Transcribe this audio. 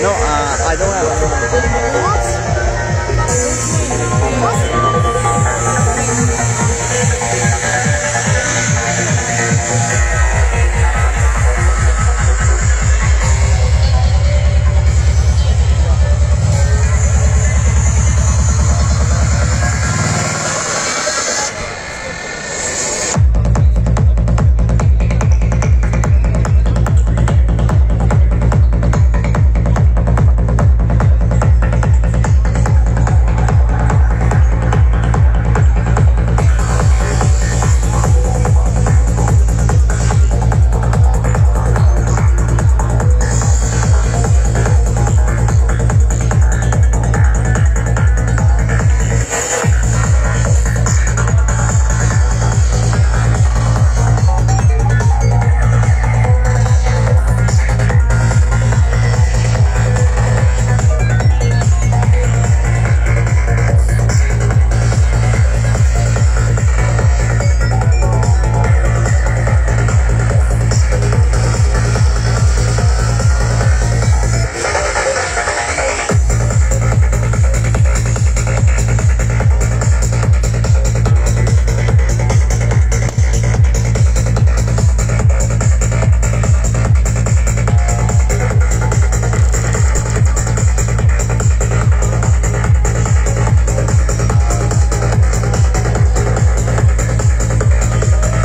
No, uh, I don't have a phone. What?